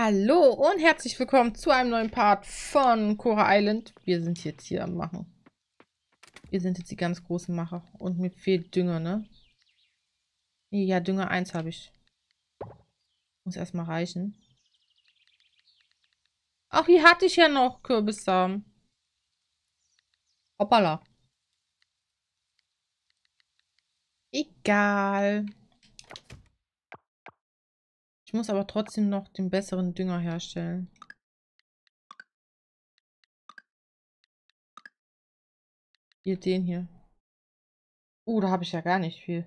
Hallo und herzlich willkommen zu einem neuen Part von Cora Island. Wir sind jetzt hier am Machen. Wir sind jetzt die ganz großen Macher. Und mir fehlt Dünger, ne? Ja, Dünger 1 habe ich. Muss erstmal reichen. Ach, hier hatte ich ja noch Kürbissamen. Hoppala. Egal. Ich muss aber trotzdem noch den besseren Dünger herstellen. Hier, den hier. Oh, da habe ich ja gar nicht viel.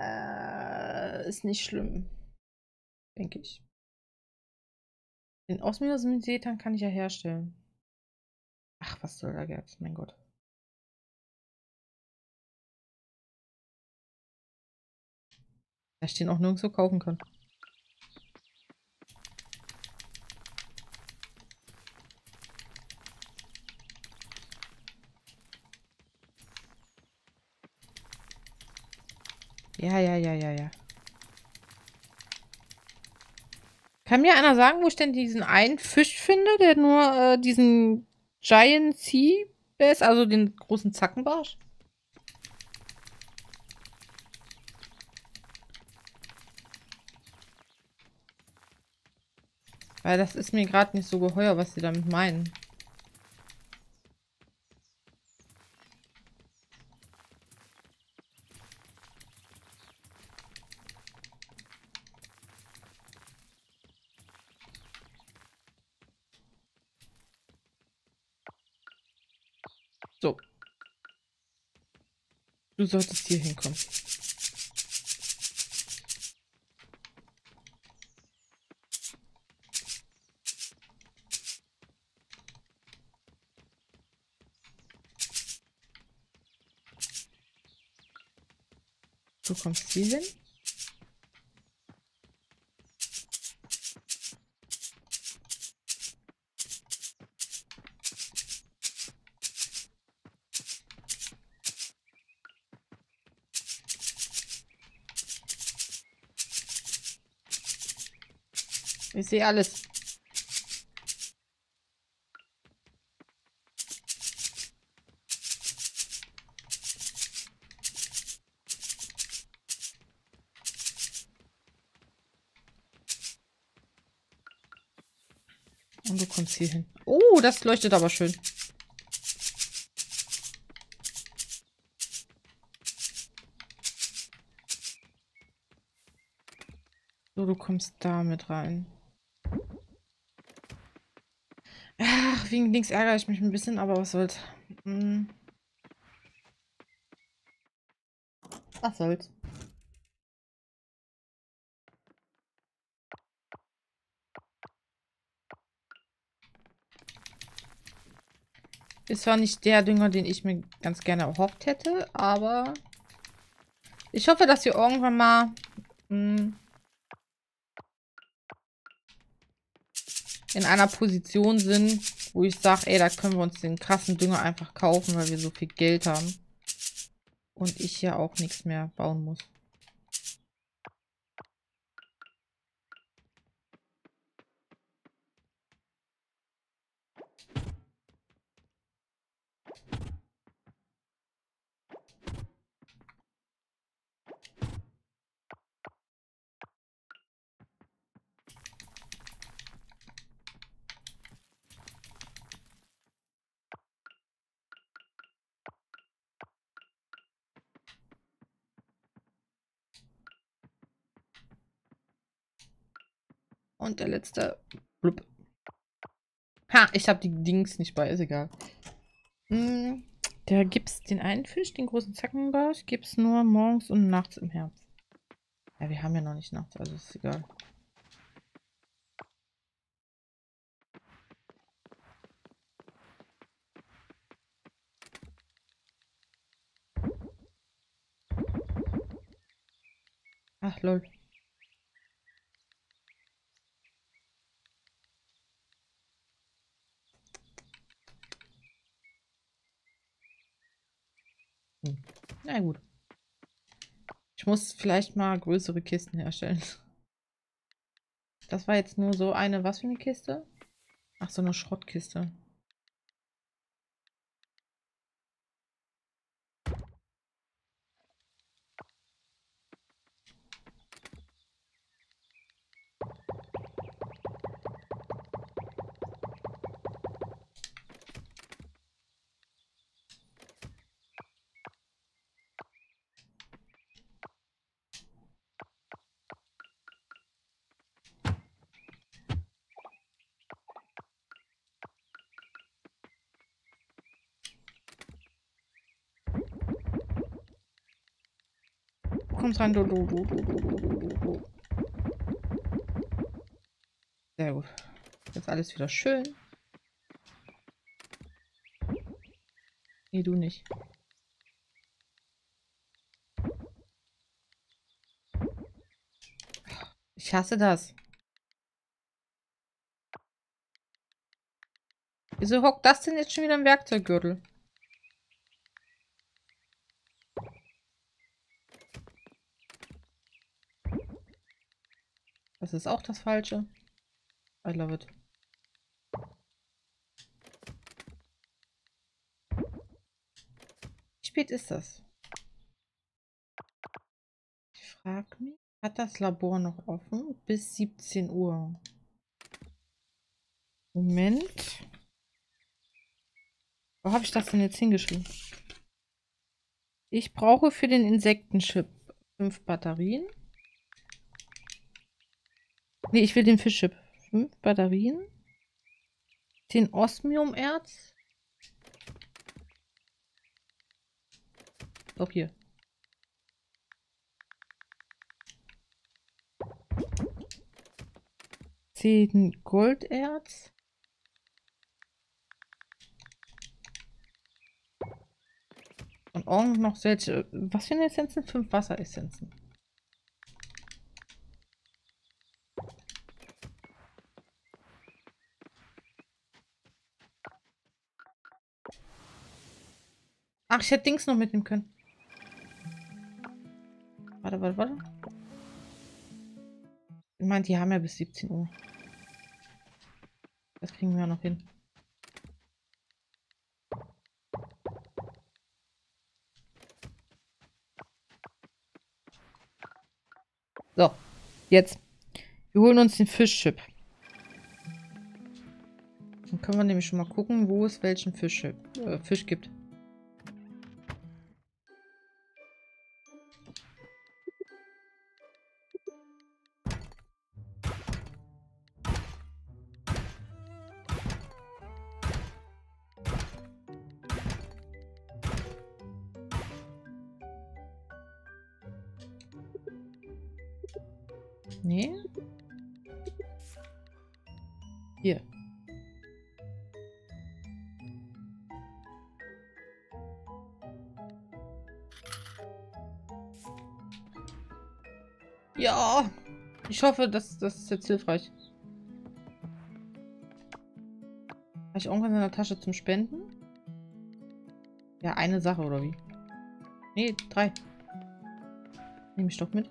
Äh, ist nicht schlimm. Denke ich. Den Osmiosetan kann ich ja herstellen. Ach, was soll da jetzt? Mein Gott. Da ich den auch nirgendwo kaufen kann. Ja, ja, ja, ja, ja. Kann mir einer sagen, wo ich denn diesen einen Fisch finde, der nur äh, diesen Giant Sea Bass, also den großen Zackenbarsch? Weil das ist mir gerade nicht so geheuer, was sie damit meinen. So. Du solltest hier hinkommen. Du kommst hin. Ich sehe alles. Kommst hier hin. Oh, das leuchtet aber schön. So, du kommst da mit rein. Ach, wegen links ärgere ich mich ein bisschen, aber was soll's. Hm. Was soll's. Ist zwar nicht der Dünger, den ich mir ganz gerne erhofft hätte, aber ich hoffe, dass wir irgendwann mal hm, in einer Position sind, wo ich sage, ey, da können wir uns den krassen Dünger einfach kaufen, weil wir so viel Geld haben. Und ich hier auch nichts mehr bauen muss. Und der letzte. Blub. Ha, ich habe die Dings nicht bei, ist egal. Hm, da gibt's den einen Fisch, den großen Zackenbarsch, gibt's nur morgens und nachts im Herbst. Ja, wir haben ja noch nicht nachts, also ist egal. Ach, lol. Hm. Na gut. Ich muss vielleicht mal größere Kisten herstellen. Das war jetzt nur so eine, was für eine Kiste? Ach, so eine Schrottkiste. Kommst du, du, du, du, du. Sehr gut. Jetzt alles wieder schön. Nee, du nicht. Ich hasse das. Wieso hockt das denn jetzt schon wieder im Werkzeuggürtel? Das ist auch das Falsche. I love it. Wie spät ist das? Ich frage mich, hat das Labor noch offen? Bis 17 Uhr. Moment. Wo habe ich das denn jetzt hingeschrieben? Ich brauche für den Insektenchip fünf Batterien. Nee, ich will den Fischchip. Fünf Batterien. Den Osmiumerz. Doch hier. Zehn Golderz. Und auch noch solche. Was für eine Essenzen? Fünf Wasseressenzen. Ach, ich hätte Dings noch mitnehmen können. Warte, warte, warte. Ich meine, die haben ja bis 17 Uhr. Das kriegen wir ja noch hin. So, jetzt. Wir holen uns den Fischchip. Dann können wir nämlich schon mal gucken, wo es welchen Fisch, äh, Fisch gibt. Nee. Hier. Ja. Ich hoffe, dass das ist jetzt hilfreich. Habe ich irgendwas in der Tasche zum Spenden? Ja, eine Sache, oder wie? Nee, drei. Nehme ich doch mit.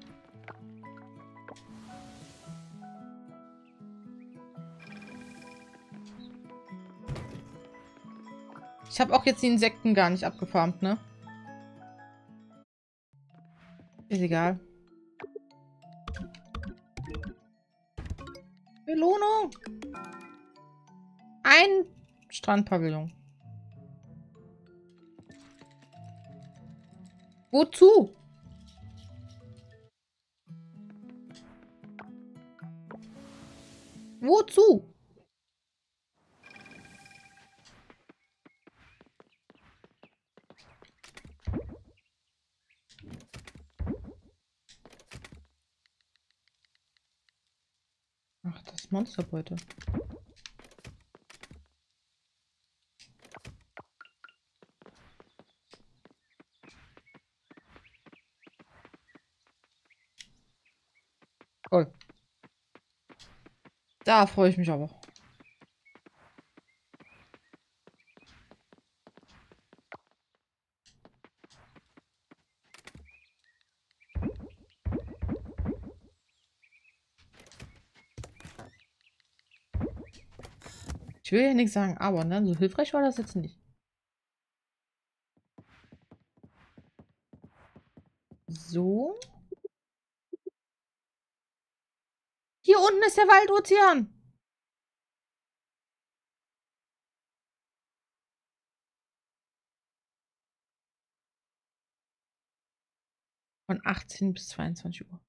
Ich habe auch jetzt die Insekten gar nicht abgefarmt, ne? Ist egal. Belohnung! Ein Strandpavillon. Wozu? Wozu? Ach, das Monsterbeute. Toll. Da freue ich mich aber. Will ja nichts sagen, aber ne, so hilfreich war das jetzt nicht. So. Hier unten ist der Waldozean. Von 18 bis 22 Uhr.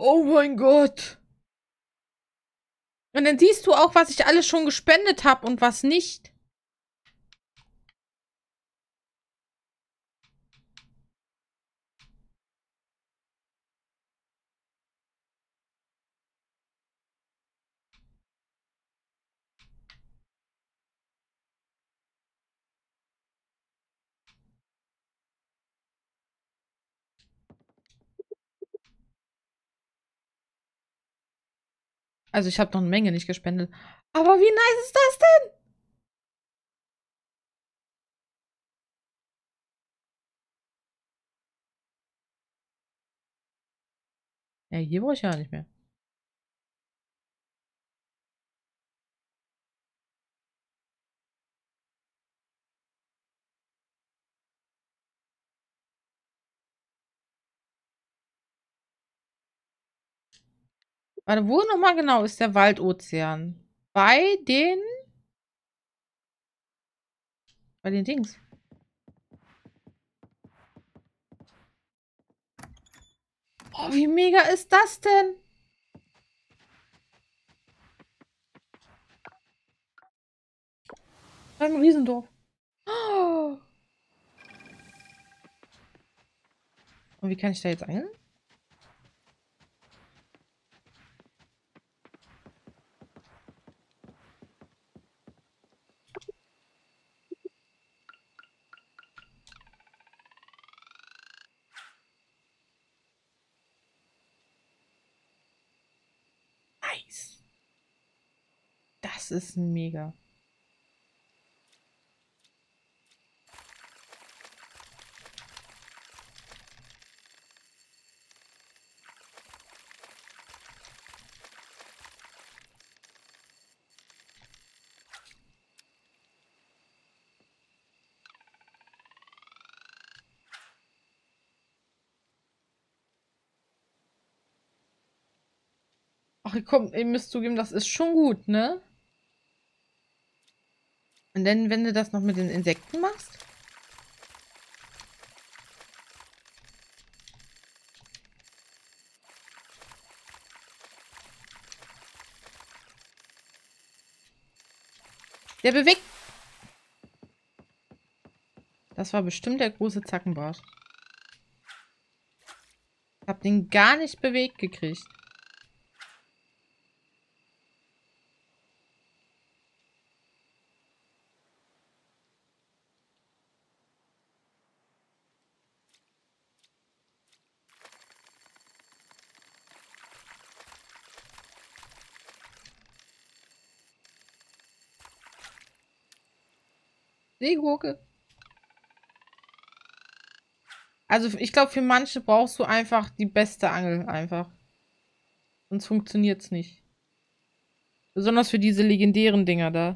Oh mein Gott. Und dann siehst du auch, was ich alles schon gespendet habe und was nicht. Also ich habe noch eine Menge nicht gespendet. Aber wie nice ist das denn? Ja, hier brauche ich ja nicht mehr. Warte, wo nochmal genau ist der Waldozean? Bei den... Bei den Dings. Oh, wie mega ist das denn? Ein Riesendorf. Oh. Und wie kann ich da jetzt angeln? Nice. Das ist mega. Ach komm, ihr müsst zugeben, das ist schon gut, ne? Und dann, wenn du das noch mit den Insekten machst? Der bewegt. Das war bestimmt der große Zackenbart. Hab den gar nicht bewegt gekriegt. Seegurke. Also ich glaube, für manche brauchst du einfach die beste Angel einfach. Sonst funktioniert es nicht. Besonders für diese legendären Dinger da.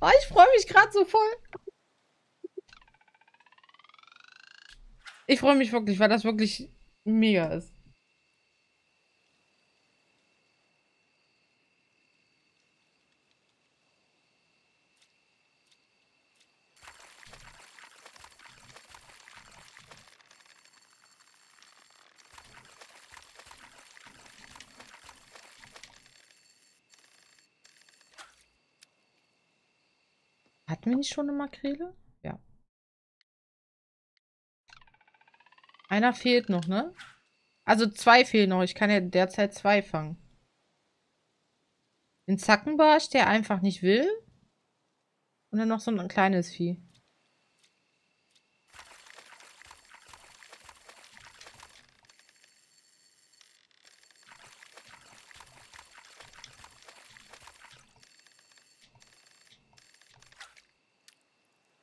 Oh, ich freue mich gerade so voll. Ich freue mich wirklich, weil das wirklich mega ist. Hatten wir nicht schon eine Makrele? Einer fehlt noch, ne? Also zwei fehlen noch. Ich kann ja derzeit zwei fangen. Den Zackenbarsch, der einfach nicht will. Und dann noch so ein kleines Vieh.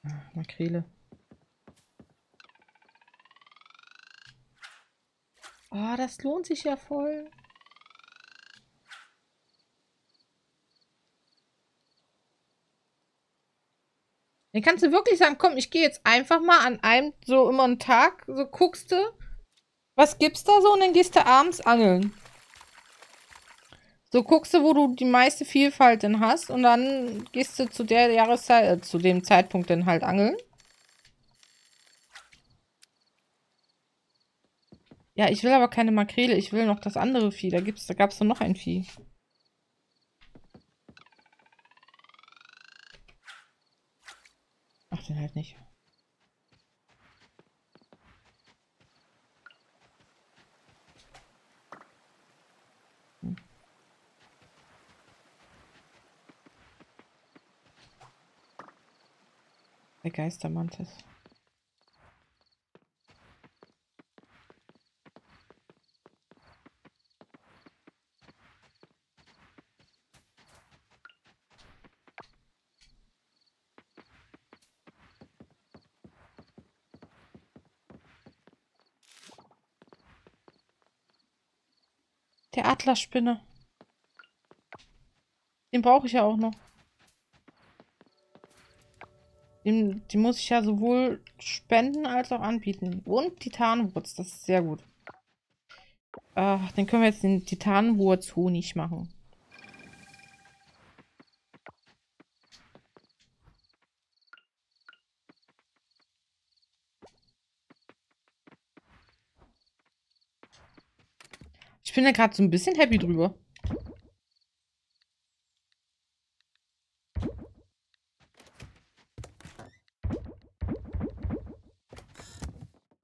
Ah, Makrele. Oh, das lohnt sich ja voll. Dann kannst du wirklich sagen, komm, ich gehe jetzt einfach mal an einem, so immer einen Tag, so guckst du, was gibt's da so und dann gehst du abends angeln. So guckst du, wo du die meiste Vielfalt denn hast und dann gehst du zu der Jahreszeit, äh, zu dem Zeitpunkt dann halt angeln. Ja, ich will aber keine Makrele, ich will noch das andere Vieh. Da da gab's doch noch ein Vieh. Ach, den halt nicht. Hm. Der Geistermantis. Der Atlasspinne. Den brauche ich ja auch noch. Den, den muss ich ja sowohl spenden als auch anbieten. Und Titanwurz, das ist sehr gut. Ach, dann können wir jetzt den Titanwurz-Honig machen. Bin ja gerade so ein bisschen happy drüber.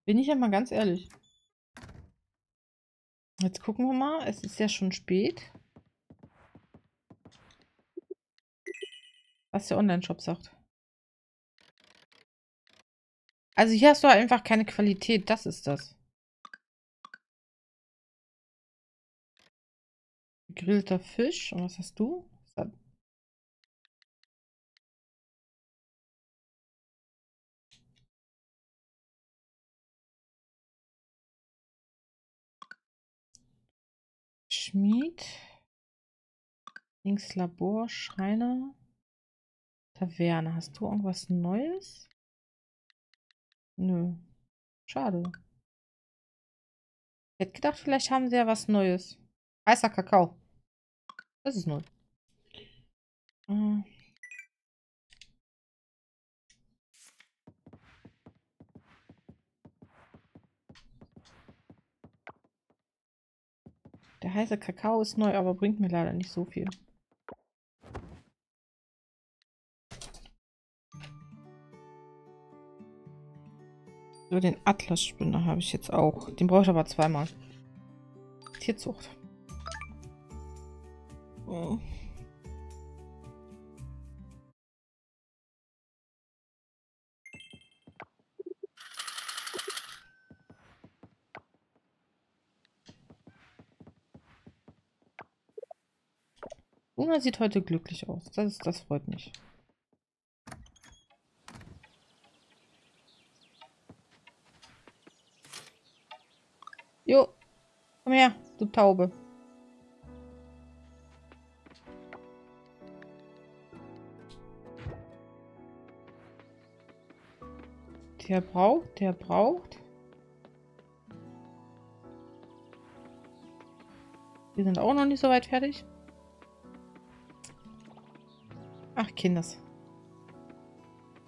Bin ich ja mal ganz ehrlich. Jetzt gucken wir mal. Es ist ja schon spät. Was der Online-Shop sagt. Also hier hast du einfach keine Qualität. Das ist das. Gegrillter Fisch. Und was hast du? Schmied. Links Labor, Schreiner. Taverne. Hast du irgendwas Neues? Nö. Schade. Ich hätte gedacht, vielleicht haben sie ja was Neues. Heißer Kakao. Das ist neu. Äh. Der heiße Kakao ist neu, aber bringt mir leider nicht so viel. So, den Atlasspinner habe ich jetzt auch. Den brauche ich aber zweimal. Tierzucht. Oh. Una sieht heute glücklich aus. Das, ist, das freut mich. Jo, komm her, du Taube. Der braucht, der braucht. Wir sind auch noch nicht so weit fertig. Ach, Kinders.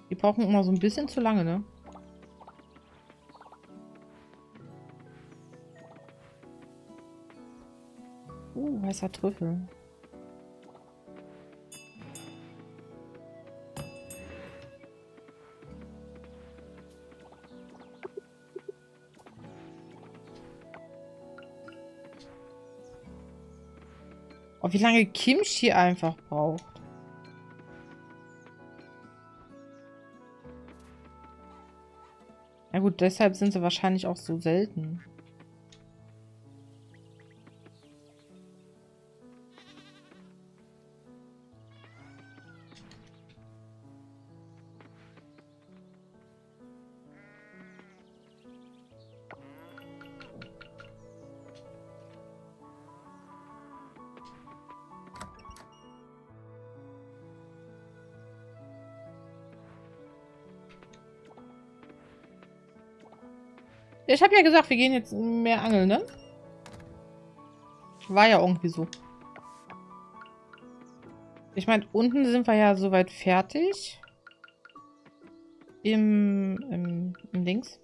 Die brauchen immer so ein bisschen zu lange, ne? Uh, weißer Trüffel. Oh, wie lange Kimchi einfach braucht. Ja gut, deshalb sind sie wahrscheinlich auch so selten. Ich habe ja gesagt, wir gehen jetzt mehr angeln, ne? War ja irgendwie so. Ich meine, unten sind wir ja soweit fertig. Im, im, im Links.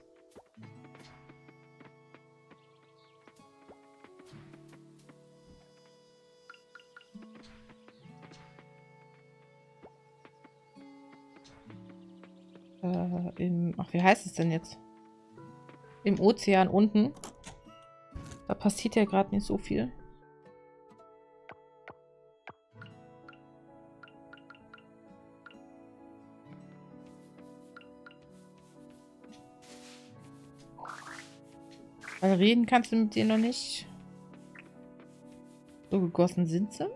Äh, im, ach, wie heißt es denn jetzt? Im Ozean unten. Da passiert ja gerade nicht so viel. Weil reden kannst du mit dir noch nicht. So gegossen sind sie.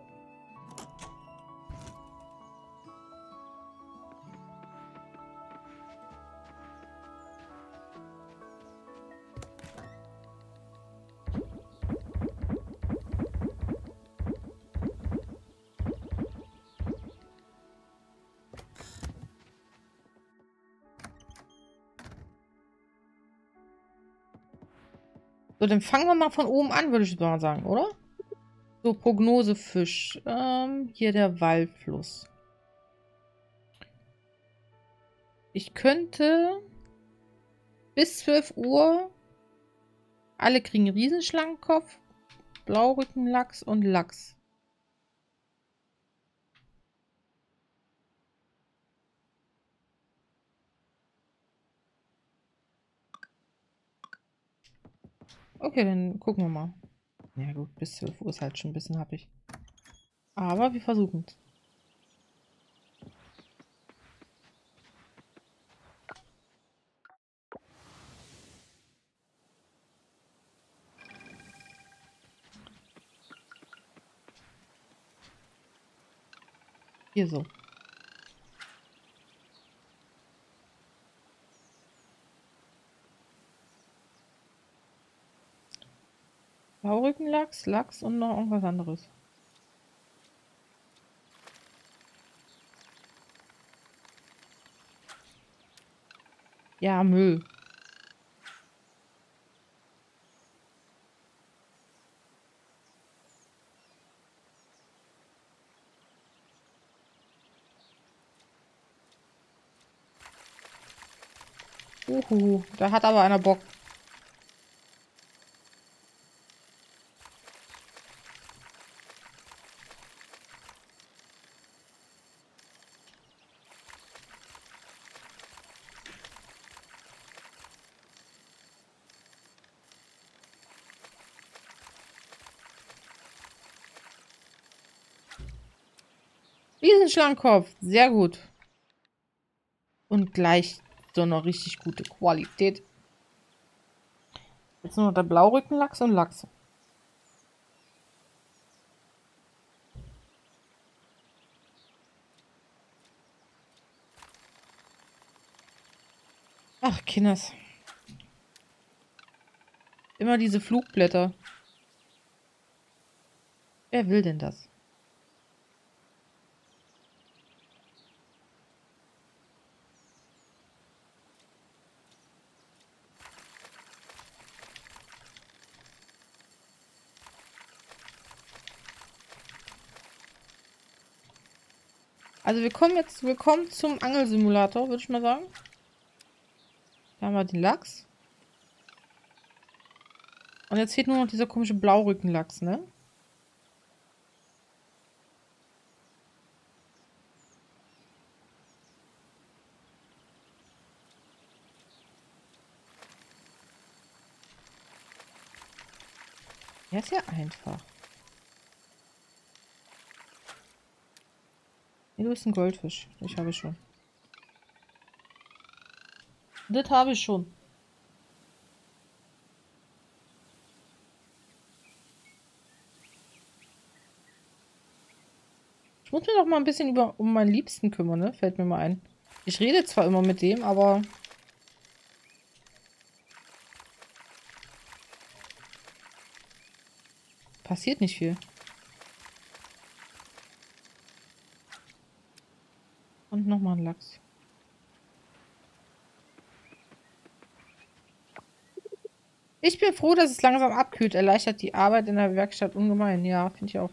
So, dann fangen wir mal von oben an, würde ich mal sagen, oder? So, Prognosefisch. Ähm, hier der Waldfluss. Ich könnte bis 12 Uhr alle kriegen Riesenschlangenkopf, Blaurückenlachs und Lachs. Okay, dann gucken wir mal. Ja gut, bis 12 Uhr ist halt schon ein bisschen happig. Aber wir versuchen es. Hier so. Baurückenlachs, Lachs und noch irgendwas anderes. Ja, Müll. Uhu, da hat aber einer Bock. Riesenschlangenkopf. Sehr gut. Und gleich so eine richtig gute Qualität. Jetzt nur noch der Blaurückenlachs und Lachs. Ach, Kinders. Immer diese Flugblätter. Wer will denn das? Also wir kommen jetzt, willkommen zum Angelsimulator, würde ich mal sagen. Da haben wir den Lachs. Und jetzt fehlt nur noch dieser komische Blaurückenlachs, ne? Der ist ja einfach. Du bist ein Goldfisch. Ich habe schon. Das habe ich schon. Ich muss mir doch mal ein bisschen über, um meinen Liebsten kümmern, ne? Fällt mir mal ein. Ich rede zwar immer mit dem, aber... Passiert nicht viel. Und nochmal ein Lachs. Ich bin froh, dass es langsam abkühlt. Erleichtert die Arbeit in der Werkstatt ungemein. Ja, finde ich auch.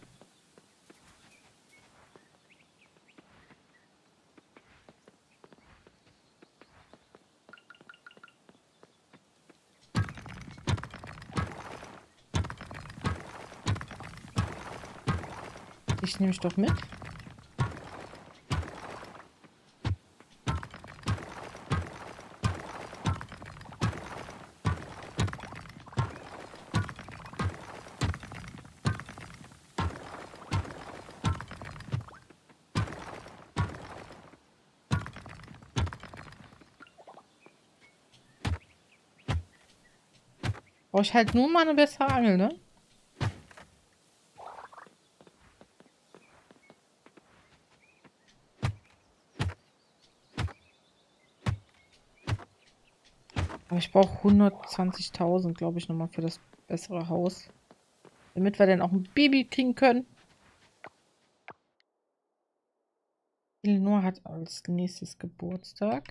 Ich nehme ich doch mit. Brauche ich halt nur mal eine bessere Angel, ne? Aber ich brauche 120.000, glaube ich, nochmal für das bessere Haus. Damit wir dann auch ein Baby kriegen können. Eleanor hat als nächstes Geburtstag.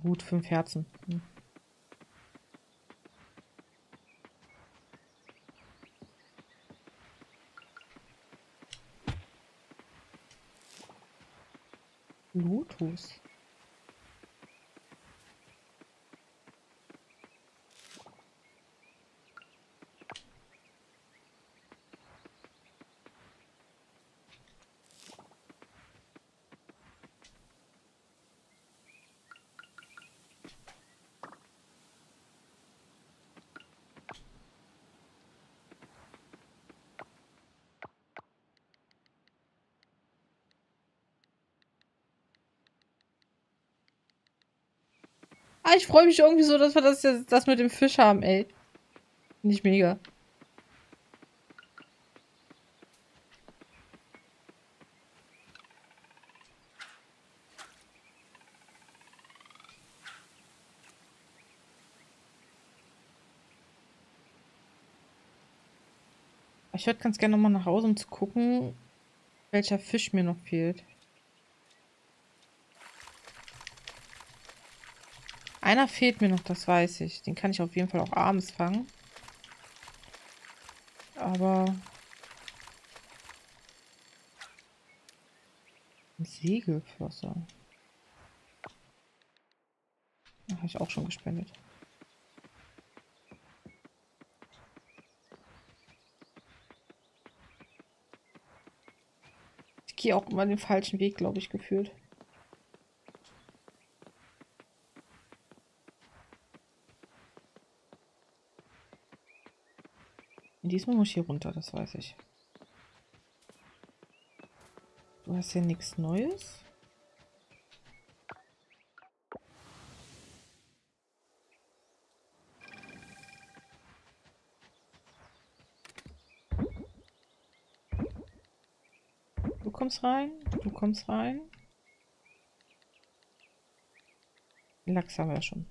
Gut, fünf Herzen. Hm. Lotus. Ah, ich freue mich irgendwie so, dass wir das, das mit dem Fisch haben, ey. Nicht mega. Ich würde ganz gerne nochmal nach Hause, um zu gucken, welcher Fisch mir noch fehlt. Einer fehlt mir noch, das weiß ich. Den kann ich auf jeden Fall auch abends fangen. Aber... Segelflosser. Habe ich auch schon gespendet. Ich gehe auch immer den falschen Weg, glaube ich, gefühlt. Diesmal muss ich hier runter, das weiß ich. Du hast ja nichts Neues. Du kommst rein, du kommst rein. Lachs haben wir schon.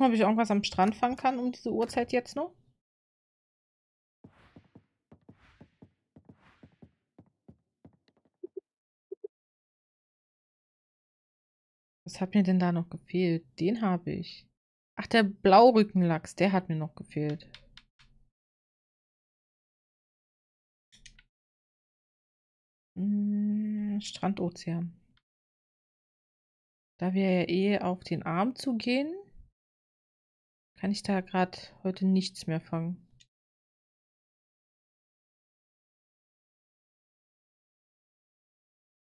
gucken, ob ich irgendwas am Strand fangen kann um diese Uhrzeit jetzt noch. Was hat mir denn da noch gefehlt? Den habe ich. Ach, der Blaurückenlachs, der hat mir noch gefehlt. Hm, Strandozean. Da wir ja eh auf den Arm zu gehen, kann ich da gerade heute nichts mehr fangen.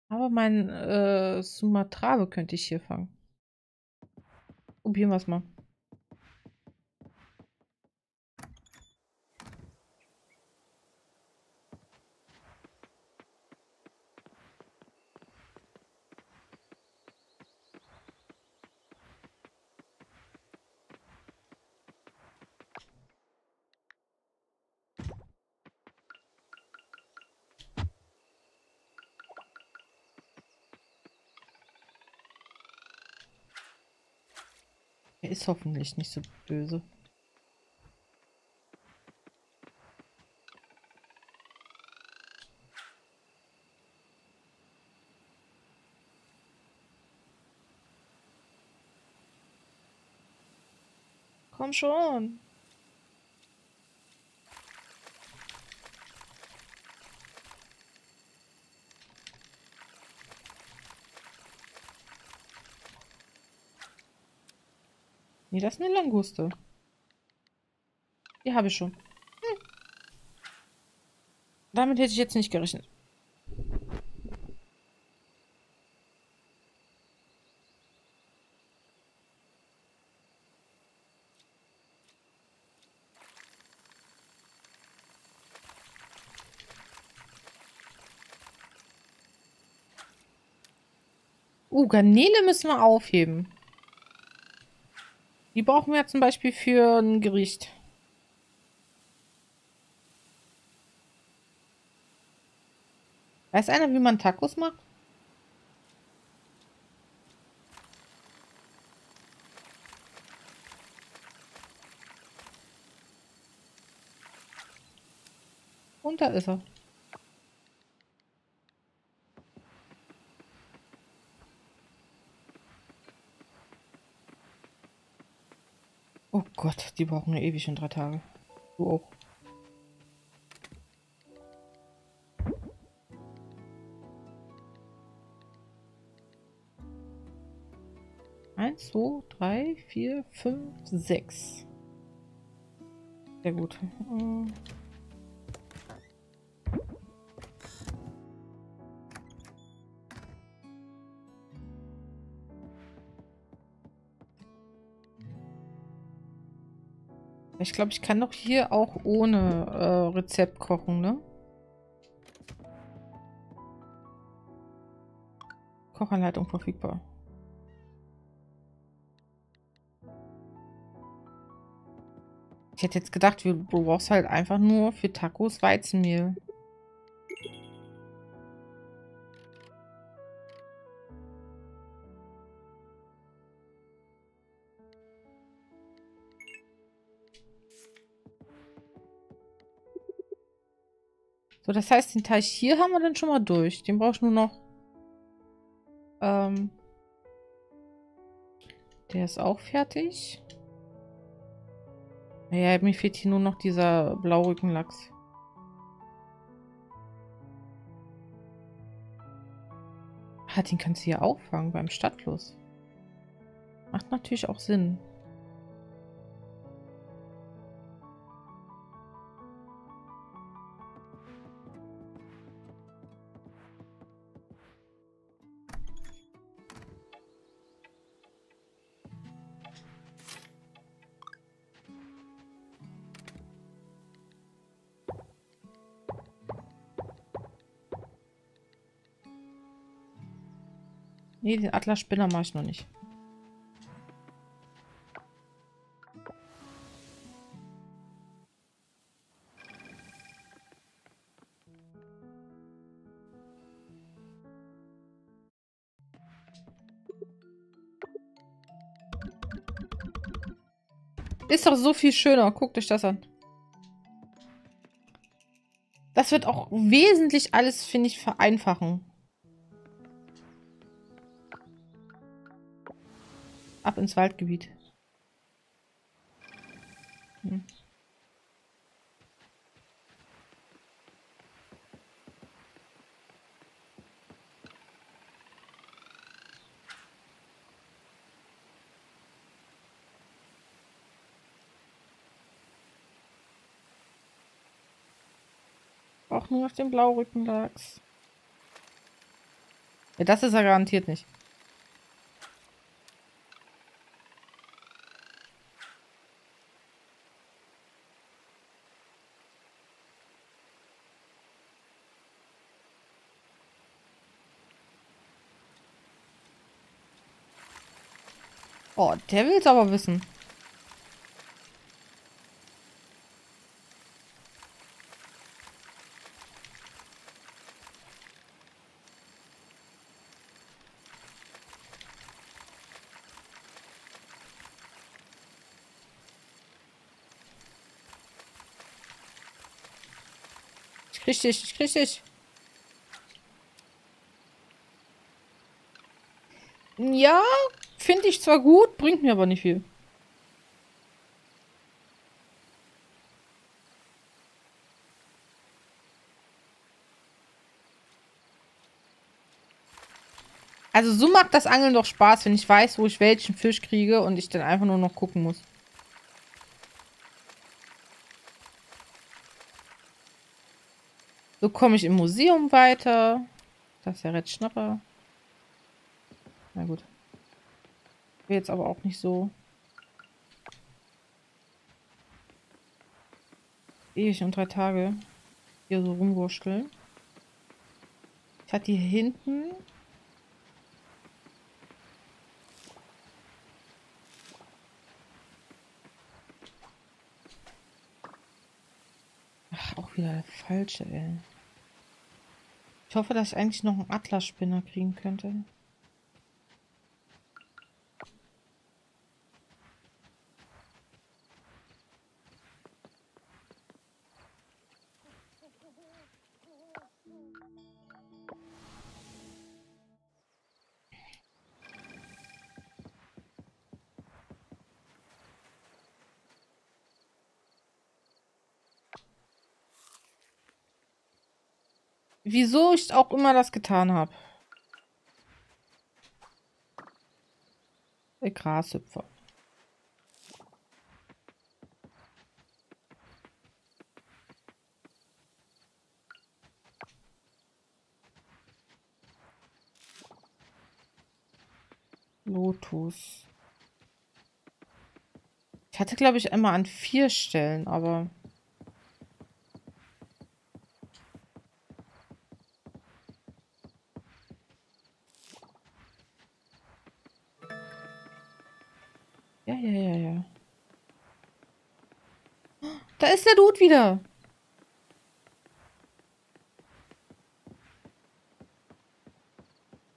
Aber mein äh, Sumatrabe könnte ich hier fangen. Probieren wir es mal. Er ist hoffentlich nicht so böse. Komm schon. Nee, das ist eine Languste. Die habe ich schon. Hm. Damit hätte ich jetzt nicht gerechnet. Uh, Garnele müssen wir aufheben. Die brauchen wir zum Beispiel für ein Gericht. Weiß einer, wie man Tacos macht? Und da ist er. Gott, die brauchen ja ewig in drei Tage. Du auch. Eins, zwei, drei, vier, fünf, sechs. Sehr gut. Hm. Ich glaube, ich kann doch hier auch ohne äh, Rezept kochen, ne? Kochanleitung verfügbar. Ich hätte jetzt gedacht, du brauchst halt einfach nur für Tacos Weizenmehl. So, das heißt, den Teich hier haben wir dann schon mal durch. Den brauchst du nur noch. Ähm, der ist auch fertig. Naja, mir fehlt hier nur noch dieser Blaurückenlachs. Ah, den kannst du hier auffangen beim Stadtfluss. Macht natürlich auch Sinn. Nee, den Atlas-Spinner mache ich noch nicht. Ist doch so viel schöner. Guckt euch das an. Das wird auch wesentlich alles, finde ich, vereinfachen. Ins Waldgebiet. Hm. Auch nur auf dem Blaurückenlachs. Ja, das ist er garantiert nicht. Oh, der will es aber wissen. Ich krieg dich, ich krieg dich. Ja, Finde ich zwar gut, bringt mir aber nicht viel. Also so macht das Angeln doch Spaß, wenn ich weiß, wo ich welchen Fisch kriege und ich dann einfach nur noch gucken muss. So komme ich im Museum weiter. Das ist ja Red Schnapper. Na gut. Wäre jetzt aber auch nicht so ewig und drei Tage hier so rumwurschteln. Ich hatte hier hinten Ach, auch wieder der falsche, ey. Ich hoffe, dass ich eigentlich noch einen Atlas-Spinner kriegen könnte. Wieso ich auch immer das getan habe. Der Grashüpfer. Lotus. Ich hatte, glaube ich, immer an vier Stellen, aber... wieder.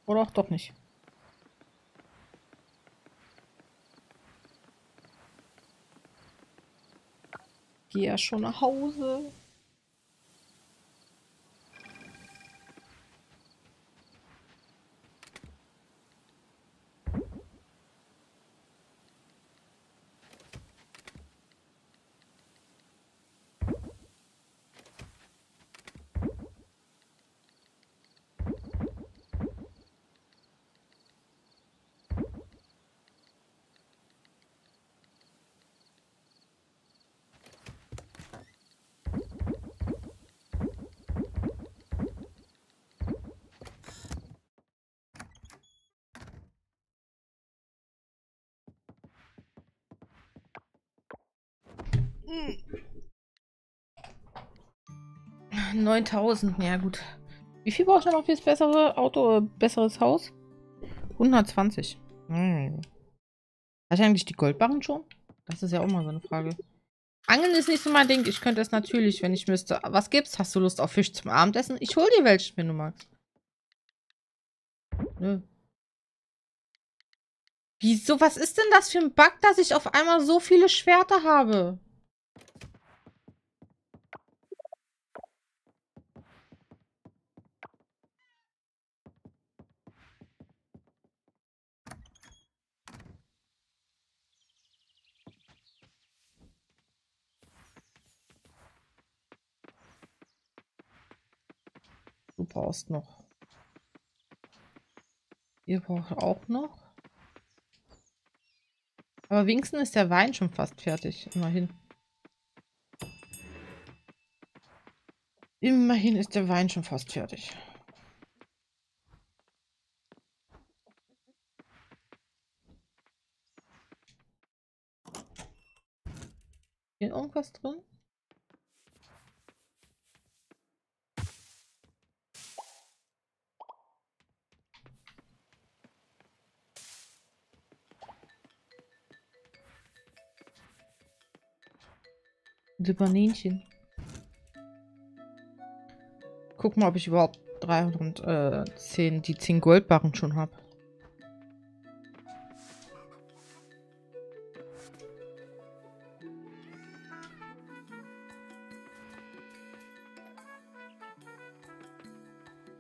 Oder auch doch nicht. Geh ja schon nach Hause. 9000, ja gut. Wie viel braucht man noch fürs bessere Auto, äh, besseres Haus? 120. Hm. Hast du eigentlich die Goldbarren schon? Das ist ja auch mal so eine Frage. Angeln ist nicht so mein Ding. Ich könnte es natürlich, wenn ich müsste. Was gibt's? Hast du Lust auf Fisch zum Abendessen? Ich hol dir welchen, wenn du magst. Nö. Wieso? Was ist denn das für ein Bug, dass ich auf einmal so viele Schwerter habe? Brauchst noch. Ihr braucht auch noch. Aber wenigstens ist der Wein schon fast fertig. Immerhin. Immerhin ist der Wein schon fast fertig. Hier irgendwas drin? Silbernähnchen. Guck mal, ob ich überhaupt 310, die 10 Goldbarren schon habe.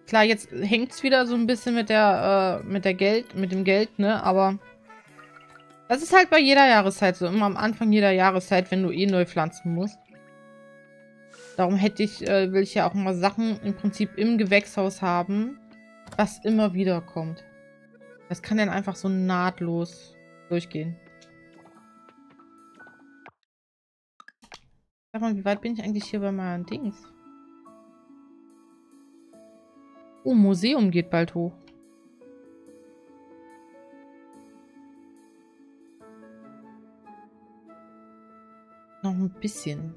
Klar, jetzt hängt es wieder so ein bisschen mit der, äh, mit der Geld, mit dem Geld, ne? Aber das ist halt bei jeder Jahreszeit so. Immer am Anfang jeder Jahreszeit, wenn du eh neu pflanzen musst. Darum hätte ich, äh, will ich ja auch mal Sachen im Prinzip im Gewächshaus haben, was immer wieder kommt. Das kann dann einfach so nahtlos durchgehen. Sag mal, wie weit bin ich eigentlich hier bei meinen Dings? Oh, Museum geht bald hoch. Ein bisschen.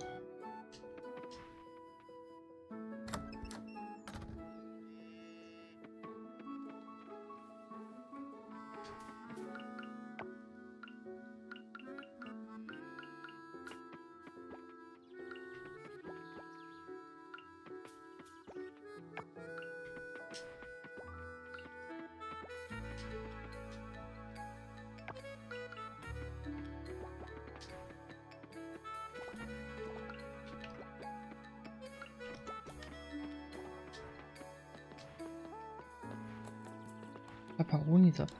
Paparoni-Saft.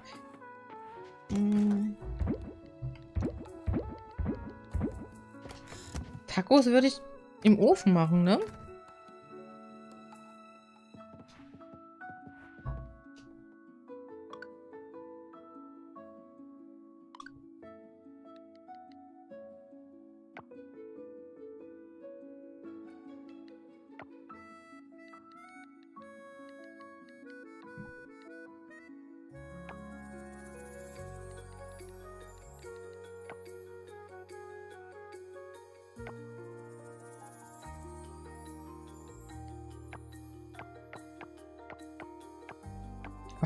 Hm. Tacos würde ich im Ofen machen, ne?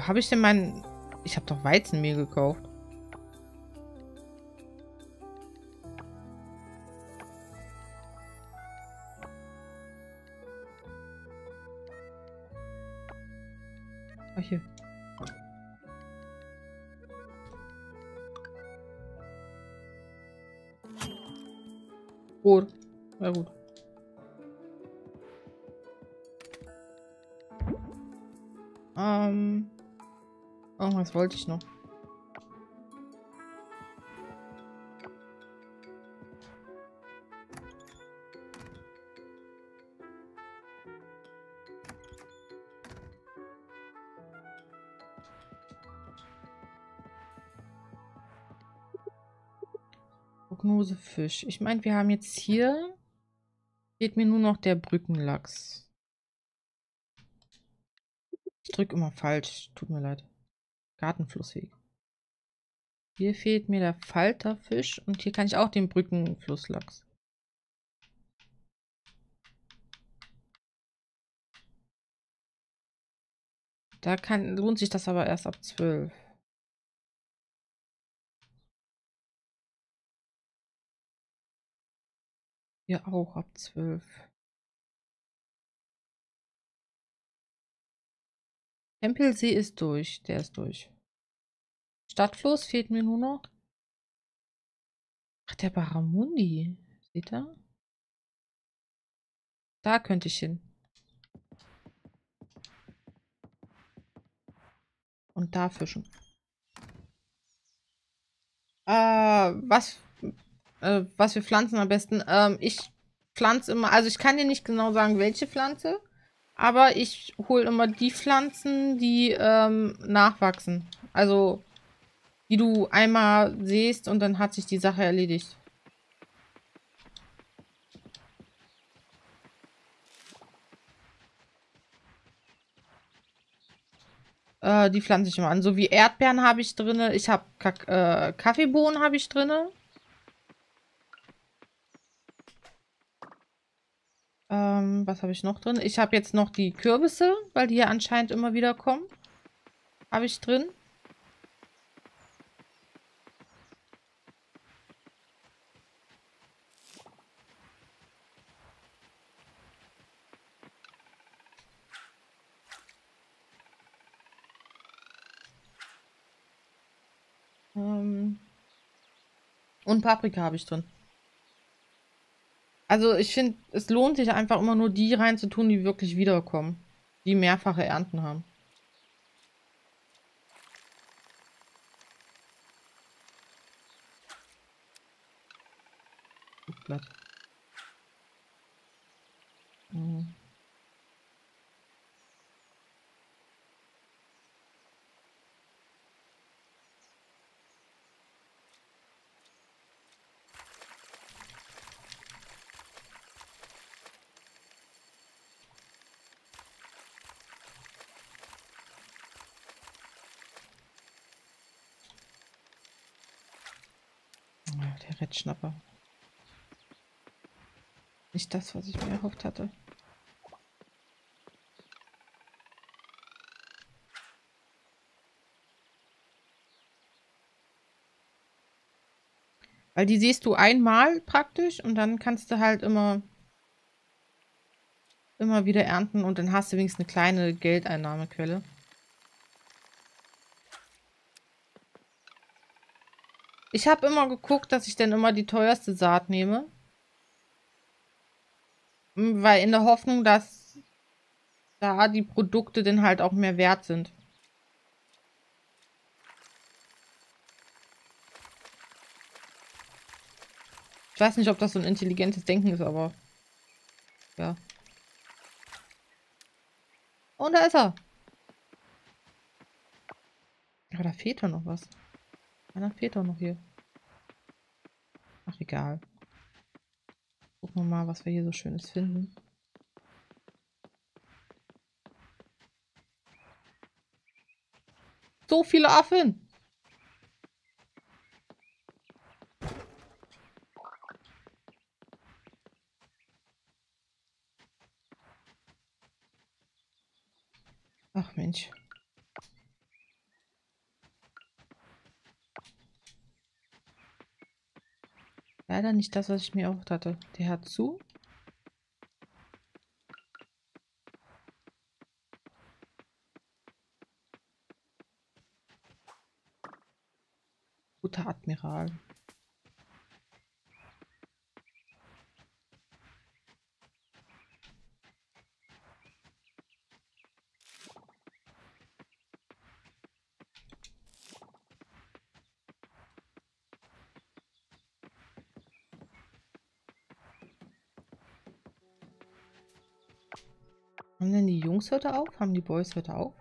Habe ich denn mein... Ich habe doch Weizenmehl gekauft. Wollte ich noch? Prognose Fisch. Ich meine, wir haben jetzt hier... Geht mir nur noch der Brückenlachs. Ich drücke immer falsch. Tut mir leid. Gartenflussweg. Hier fehlt mir der Falterfisch und hier kann ich auch den Brückenflusslachs. Da kann, lohnt sich das aber erst ab 12. Hier auch ab 12. Tempelsee ist durch. Der ist durch. Stadtfluss fehlt mir nur noch. Ach, der Baramundi. Seht ihr? Da könnte ich hin. Und da fischen. Äh, was, äh, was wir pflanzen am besten? Ähm, ich pflanze immer, also ich kann dir nicht genau sagen, welche Pflanze. Aber ich hole immer die Pflanzen, die ähm, nachwachsen. Also, die du einmal siehst und dann hat sich die Sache erledigt. Äh, die pflanze ich immer an. So wie Erdbeeren habe ich drin. Ich habe äh, Kaffeebohnen habe ich drin. Ähm, was habe ich noch drin? Ich habe jetzt noch die Kürbisse, weil die ja anscheinend immer wieder kommen. Habe ich drin. Ähm und Paprika habe ich drin. Also ich finde, es lohnt sich einfach immer nur die reinzutun, die wirklich wiederkommen. Die mehrfache Ernten haben. Blatt. Mhm. Der Rettschnapper. Nicht das, was ich mir erhofft hatte. Weil die siehst du einmal praktisch und dann kannst du halt immer immer wieder ernten und dann hast du wenigstens eine kleine Geldeinnahmequelle. Ich habe immer geguckt, dass ich dann immer die teuerste Saat nehme. Weil in der Hoffnung, dass da die Produkte dann halt auch mehr wert sind. Ich weiß nicht, ob das so ein intelligentes Denken ist, aber ja. Und da ist er. Aber da fehlt doch noch was. Einer fehlt doch noch hier. Ach, egal. Gucken wir mal, was wir hier so Schönes finden. So viele Affen! Ach Mensch. Leider nicht das, was ich mir auch hatte. Der hat zu. Guter Admiral. Haben denn die Jungs heute auf? Haben die Boys heute auf?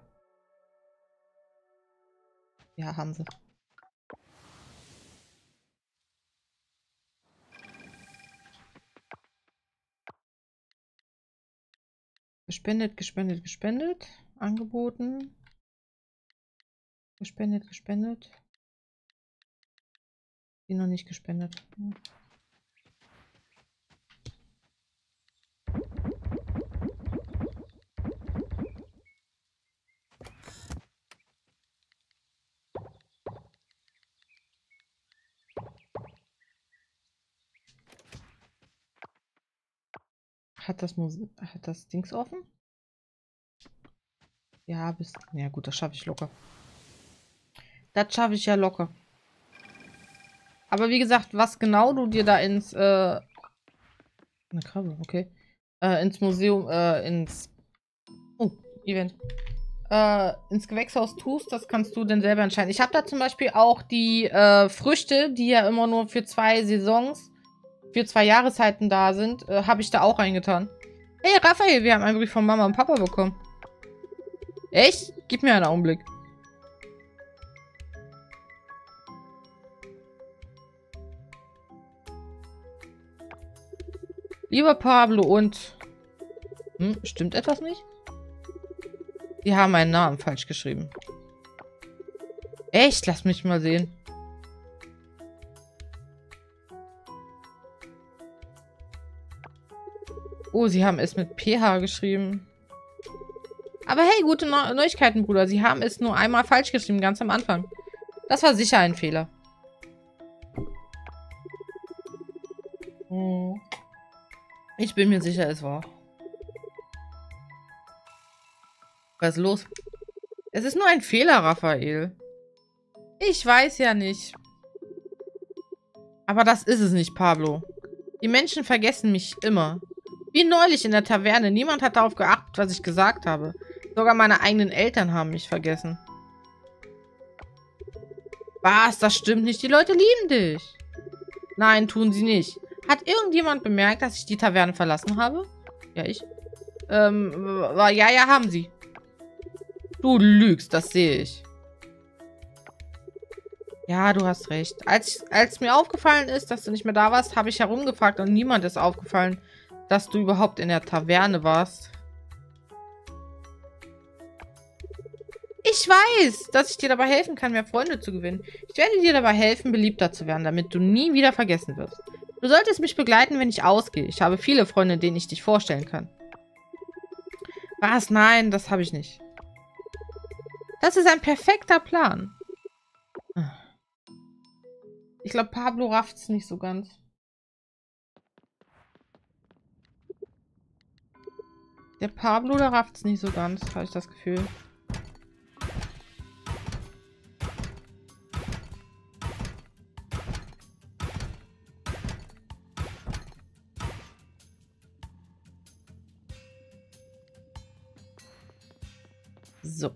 Ja, haben sie. Gespendet, gespendet, gespendet. Angeboten. Gespendet, gespendet. Die noch nicht gespendet. Hm. Hat das, Mus hat das Dings offen? Ja, bis. Ja, gut, das schaffe ich locker. Das schaffe ich ja locker. Aber wie gesagt, was genau du dir da ins. Äh, eine Krabbe, okay. Äh, ins Museum, äh, ins. Oh, Event. Äh, ins Gewächshaus tust, das kannst du denn selber entscheiden. Ich habe da zum Beispiel auch die äh, Früchte, die ja immer nur für zwei Saisons für zwei Jahreszeiten da sind, äh, habe ich da auch reingetan. Hey, Raphael, wir haben einen Brief von Mama und Papa bekommen. Echt? Gib mir einen Augenblick. Lieber Pablo und... Hm, stimmt etwas nicht? Die haben meinen Namen falsch geschrieben. Echt? Lass mich mal sehen. Oh, sie haben es mit PH geschrieben. Aber hey, gute Neu Neuigkeiten, Bruder. Sie haben es nur einmal falsch geschrieben, ganz am Anfang. Das war sicher ein Fehler. Hm. Ich bin mir sicher, es war. Was ist los? Es ist nur ein Fehler, Raphael. Ich weiß ja nicht. Aber das ist es nicht, Pablo. Die Menschen vergessen mich immer. Wie neulich in der Taverne. Niemand hat darauf geachtet, was ich gesagt habe. Sogar meine eigenen Eltern haben mich vergessen. Was? Das stimmt nicht. Die Leute lieben dich. Nein, tun sie nicht. Hat irgendjemand bemerkt, dass ich die Taverne verlassen habe? Ja, ich. Ähm, ja, ja, haben sie. Du lügst, das sehe ich. Ja, du hast recht. Als, als mir aufgefallen ist, dass du nicht mehr da warst, habe ich herumgefragt und niemand ist aufgefallen, dass du überhaupt in der Taverne warst. Ich weiß, dass ich dir dabei helfen kann, mehr Freunde zu gewinnen. Ich werde dir dabei helfen, beliebter zu werden, damit du nie wieder vergessen wirst. Du solltest mich begleiten, wenn ich ausgehe. Ich habe viele Freunde, denen ich dich vorstellen kann. Was? Nein, das habe ich nicht. Das ist ein perfekter Plan. Ich glaube, Pablo rafft es nicht so ganz. Der Pablo, der rafft es nicht so ganz, habe ich das Gefühl. So.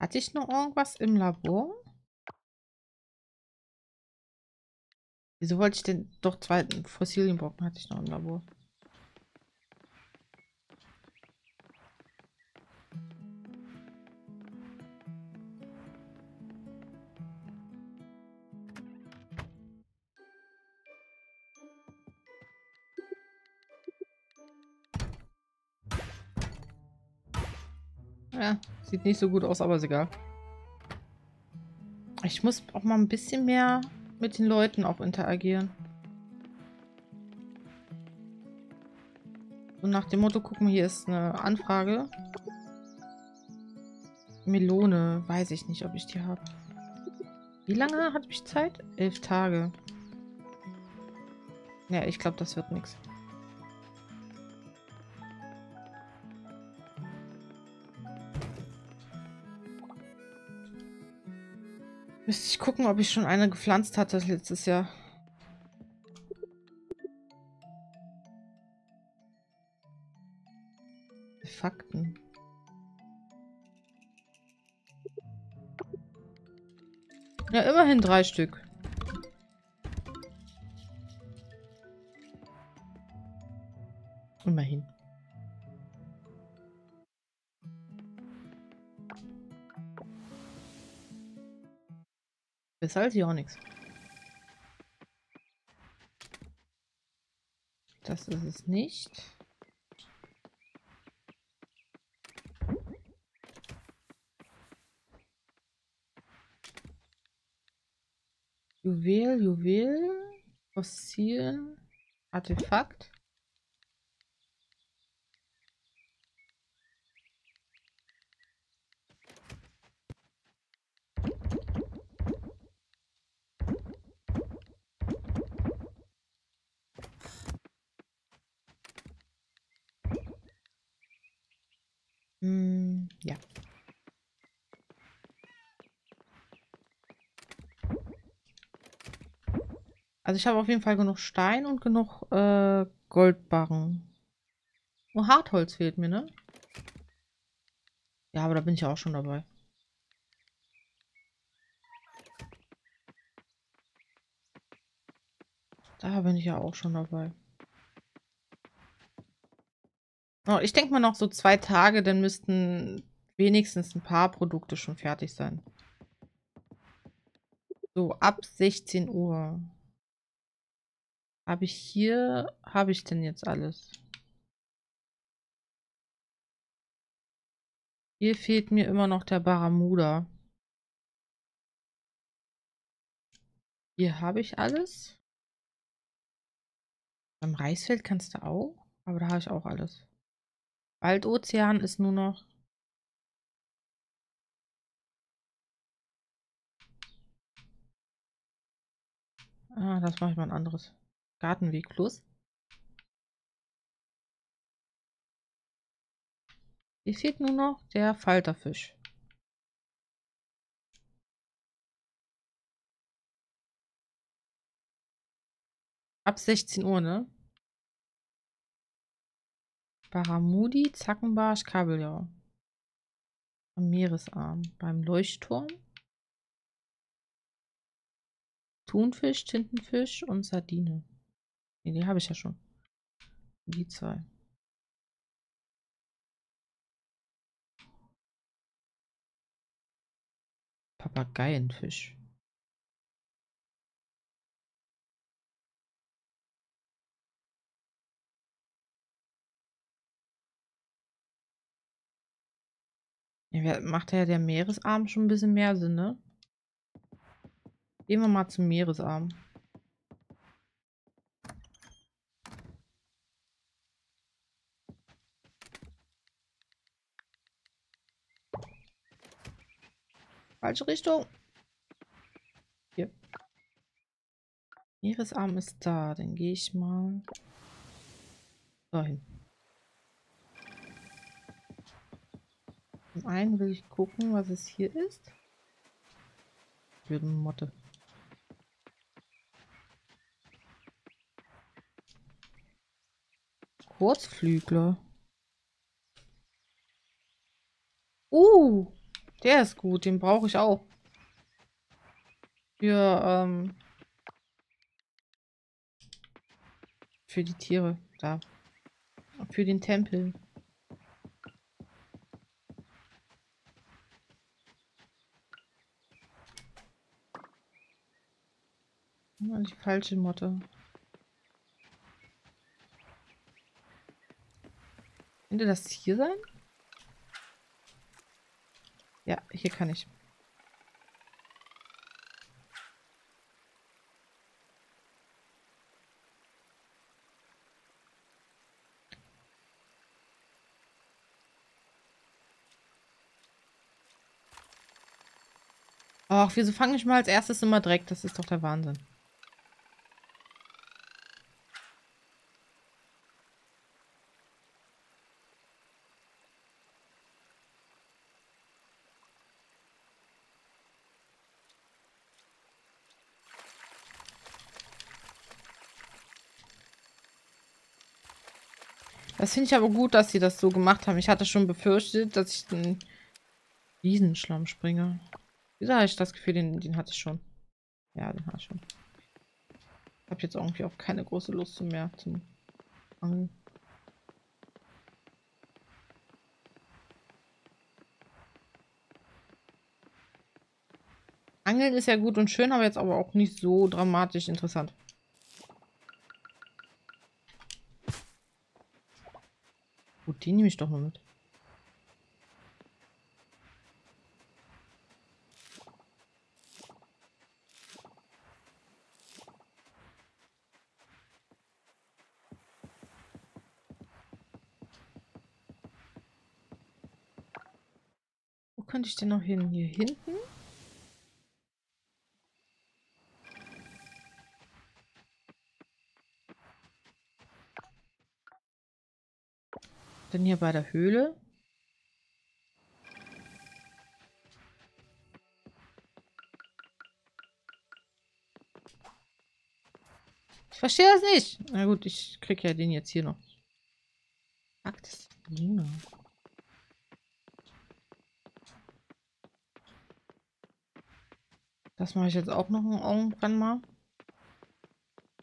Hatte ich noch irgendwas im Labor? Wieso wollte ich denn doch zwei Fossilienbrocken hatte ich noch im Labor? Sieht nicht so gut aus, aber ist egal. Ich muss auch mal ein bisschen mehr mit den Leuten auch interagieren. So nach dem Motto, guck mal, hier ist eine Anfrage. Melone, weiß ich nicht, ob ich die habe. Wie lange hatte ich Zeit? Elf Tage. Ja, ich glaube, das wird nichts. Gucken, ob ich schon eine gepflanzt hatte letztes Jahr. Fakten. Ja, immerhin drei Stück. Besser als ja nichts. Das ist es nicht. Juwel, Juwel, Fossil, Artefakt. Hm, ja. Also ich habe auf jeden Fall genug Stein und genug äh, Goldbarren. Nur Hartholz fehlt mir, ne? Ja, aber da bin ich auch schon dabei. Da bin ich ja auch schon dabei. Oh, ich denke mal noch so zwei Tage, dann müssten wenigstens ein paar Produkte schon fertig sein. So, ab 16 Uhr. Habe ich hier, habe ich denn jetzt alles? Hier fehlt mir immer noch der Baramuda. Hier habe ich alles. Beim Reisfeld kannst du auch, aber da habe ich auch alles. Waldozean ist nur noch Ah, das mache ich mal ein anderes. Gartenweg plus. Hier fehlt nur noch der Falterfisch. Ab 16 Uhr, ne? Baramudi, Zackenbarsch, Kabeljau. Am Meeresarm. Beim Leuchtturm. Thunfisch, Tintenfisch und Sardine. Ne, die habe ich ja schon. Die zwei. Papageienfisch. Ja, macht ja der Meeresarm schon ein bisschen mehr Sinn, ne? Gehen wir mal zum Meeresarm. Falsche Richtung. Hier. Meeresarm ist da. Dann gehe ich mal dahin. Zum einen will ich gucken, was es hier ist. Blöden Motte. Kurzflügler. Uh, der ist gut. Den brauche ich auch. Für, ähm, für die Tiere. Da. Für den Tempel. Die falsche Motte. Könnte das hier sein? Ja, hier kann ich. Ach, wieso fange ich mal als erstes immer direkt? Das ist doch der Wahnsinn. Das finde ich aber gut, dass sie das so gemacht haben. Ich hatte schon befürchtet, dass ich den Riesenschlamm springe. Wieso habe ich das Gefühl, den, den hatte ich schon. Ja, den habe ich schon. Ich habe jetzt irgendwie auch keine große Lust mehr zum Angeln. Angeln ist ja gut und schön, aber jetzt aber auch nicht so dramatisch interessant. Gut, die nehme ich doch mal mit. Wo könnte ich denn noch hin? Hier hinten? Denn hier bei der Höhle? Ich verstehe das nicht. Na gut, ich krieg ja den jetzt hier noch. Arktis Luna. Das mache ich jetzt auch noch irgendwann mal.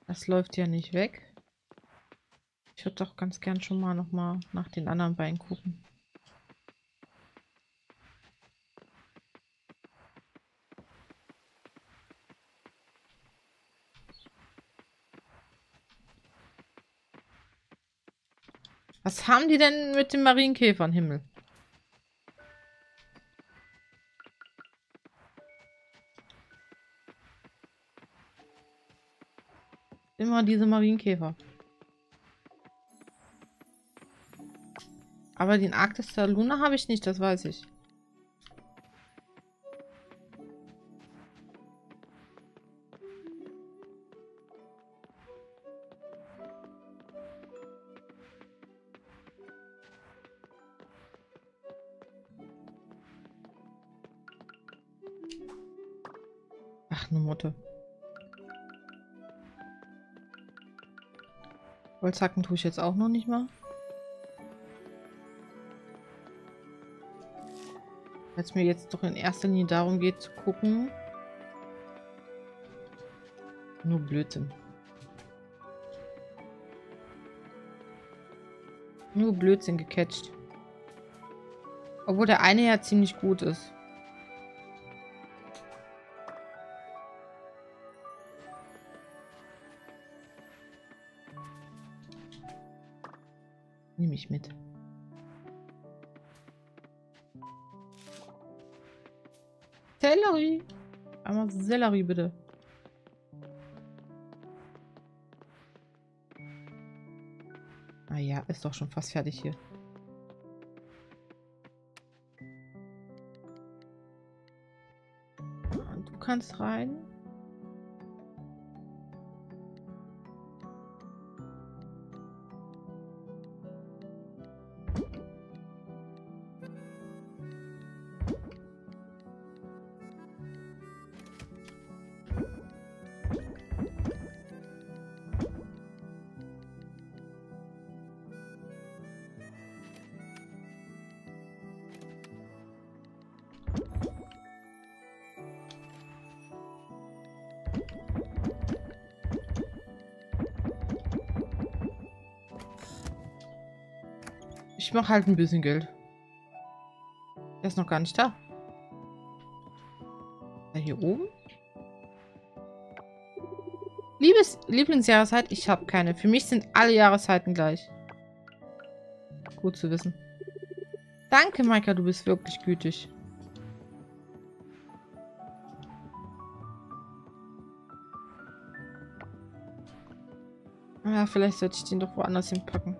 Das läuft ja nicht weg. Ich würde doch ganz gern schon mal noch mal nach den anderen beiden gucken. Was haben die denn mit dem Marienkäfern, Himmel? Immer diese Marienkäfer. Aber den Arktis der Luna habe ich nicht, das weiß ich. Ach, eine Motte. Holzhacken tue ich jetzt auch noch nicht mal. Weil es mir jetzt doch in erster Linie darum geht zu gucken. Nur Blödsinn. Nur Blödsinn gecatcht. Obwohl der eine ja ziemlich gut ist. Nehme ich mit. Einmal Sellerie, bitte. Ah ja, ist doch schon fast fertig hier. Du kannst rein. Ich mache halt ein bisschen Geld. Er ist noch gar nicht da. Da hier oben? Liebes Lieblingsjahreszeit? Ich habe keine. Für mich sind alle Jahreszeiten gleich. Gut zu wissen. Danke, Maika, du bist wirklich gütig. Ja, vielleicht sollte ich den doch woanders hinpacken.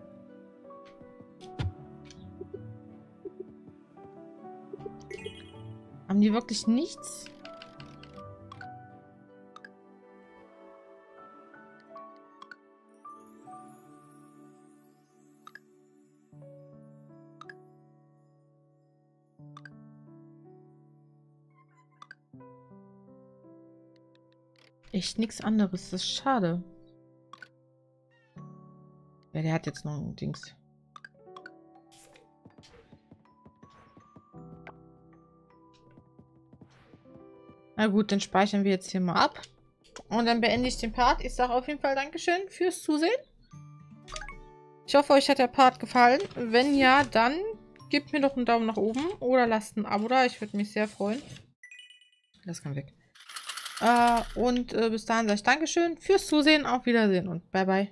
Haben die wirklich nichts? Echt nichts anderes. Das ist schade. Ja, der hat jetzt noch ein Dings. Na gut, dann speichern wir jetzt hier mal ab. Und dann beende ich den Part. Ich sage auf jeden Fall Dankeschön fürs Zusehen. Ich hoffe, euch hat der Part gefallen. Wenn ja, dann gebt mir doch einen Daumen nach oben oder lasst ein Abo da. Ich würde mich sehr freuen. Das kann weg. Äh, und äh, bis dahin sage ich Dankeschön fürs Zusehen. Auf Wiedersehen und bye bye.